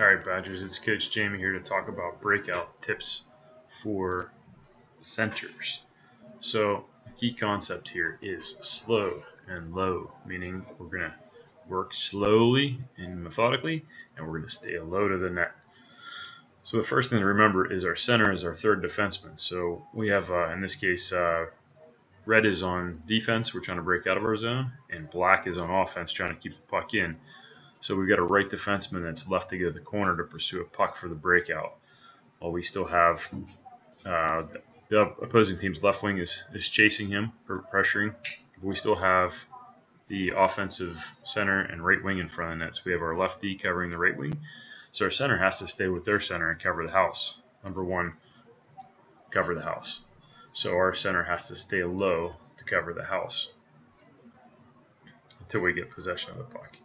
All right, Badgers, it's Coach Jamie here to talk about breakout tips for centers. So, the key concept here is slow and low, meaning we're going to work slowly and methodically, and we're going to stay low to the net. So, the first thing to remember is our center is our third defenseman. So, we have, uh, in this case, uh, red is on defense, we're trying to break out of our zone, and black is on offense, trying to keep the puck in. So we've got a right defenseman that's left to go to the corner to pursue a puck for the breakout. While we still have uh, the opposing team's left wing is, is chasing him, or pressuring. We still have the offensive center and right wing in front of the net. So we have our lefty covering the right wing. So our center has to stay with their center and cover the house. Number one, cover the house. So our center has to stay low to cover the house until we get possession of the puck.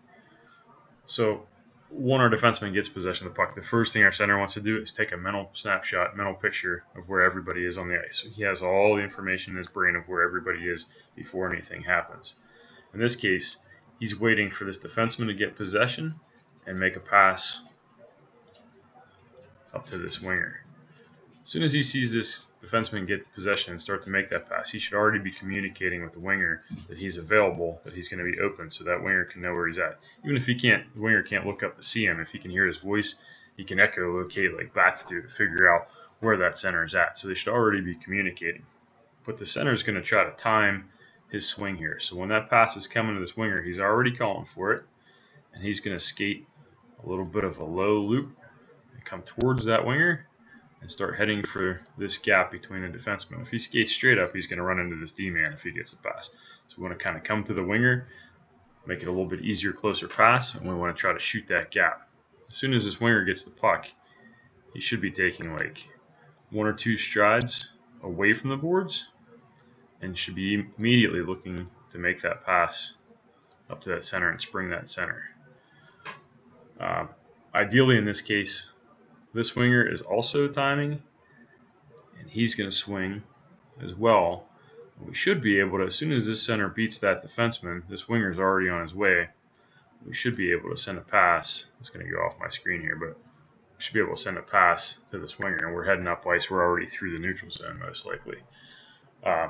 So when our defenseman gets possession of the puck, the first thing our center wants to do is take a mental snapshot, mental picture of where everybody is on the ice. So he has all the information in his brain of where everybody is before anything happens. In this case, he's waiting for this defenseman to get possession and make a pass up to this winger. As soon as he sees this defenseman get possession and start to make that pass, he should already be communicating with the winger that he's available, that he's going to be open, so that winger can know where he's at. Even if he can't, the winger can't look up to see him. If he can hear his voice, he can echolocate like bats do to figure out where that center is at. So they should already be communicating. But the center is going to try to time his swing here. So when that pass is coming to this winger, he's already calling for it, and he's going to skate a little bit of a low loop and come towards that winger and start heading for this gap between the defensemen. If he skates straight up, he's going to run into this D-man if he gets the pass. So we want to kind of come to the winger, make it a little bit easier, closer pass, and we want to try to shoot that gap. As soon as this winger gets the puck, he should be taking like one or two strides away from the boards and should be immediately looking to make that pass up to that center and spring that center. Uh, ideally, in this case, this winger is also timing, and he's going to swing as well. We should be able to, as soon as this center beats that defenseman, this winger is already on his way. We should be able to send a pass. It's going to go off my screen here, but we should be able to send a pass to this winger. And we're heading up ice. We're already through the neutral zone, most likely. Uh,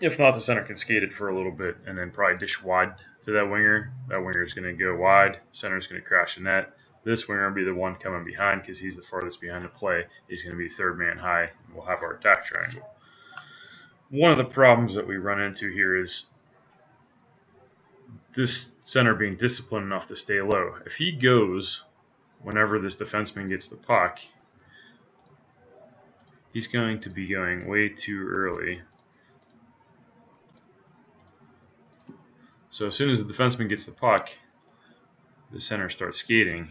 if not, the center can skate it for a little bit and then probably dish wide to that winger. That winger is going to go wide. Center is going to crash the net. This winger will be the one coming behind because he's the farthest behind the play. He's going to be third man high. And we'll have our attack triangle. One of the problems that we run into here is this center being disciplined enough to stay low. If he goes whenever this defenseman gets the puck, he's going to be going way too early. So as soon as the defenseman gets the puck, the center starts skating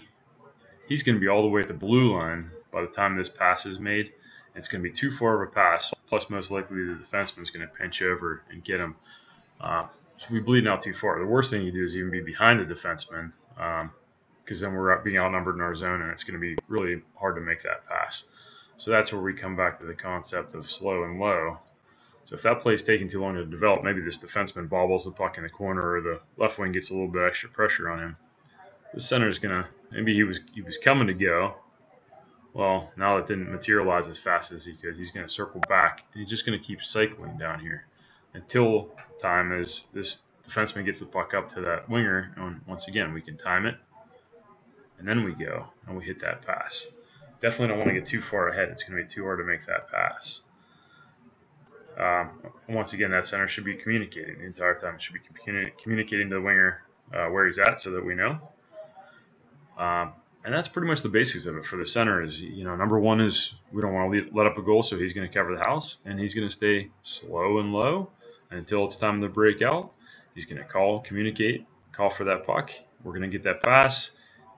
he's going to be all the way at the blue line by the time this pass is made. It's going to be too far of a pass. Plus, most likely the defenseman is going to pinch over and get him. Uh, we bleed out too far. The worst thing you do is even be behind the defenseman because um, then we're being outnumbered in our zone and it's going to be really hard to make that pass. So that's where we come back to the concept of slow and low. So if that play is taking too long to develop, maybe this defenseman bobbles the puck in the corner or the left wing gets a little bit extra pressure on him. The center is going to maybe he was he was coming to go. Well, now it didn't materialize as fast as he could. He's going to circle back, and he's just going to keep cycling down here until time as this defenseman gets the puck up to that winger. And once again, we can time it, and then we go and we hit that pass. Definitely don't want to get too far ahead. It's going to be too hard to make that pass. Um, once again, that center should be communicating the entire time. It should be communi communicating to the winger uh, where he's at so that we know. Um, and that's pretty much the basics of it for the center is, you know, number one is we don't want to let up a goal, so he's going to cover the house, and he's going to stay slow and low until it's time to break out. He's going to call, communicate, call for that puck. We're going to get that pass.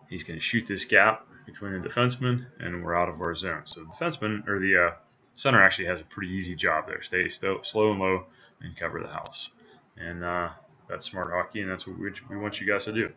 He's going to shoot this gap between the defenseman, and we're out of our zone. So the defenseman, or the uh, center actually has a pretty easy job there. Stay slow and low and cover the house. And uh, that's smart hockey, and that's what we, we want you guys to do.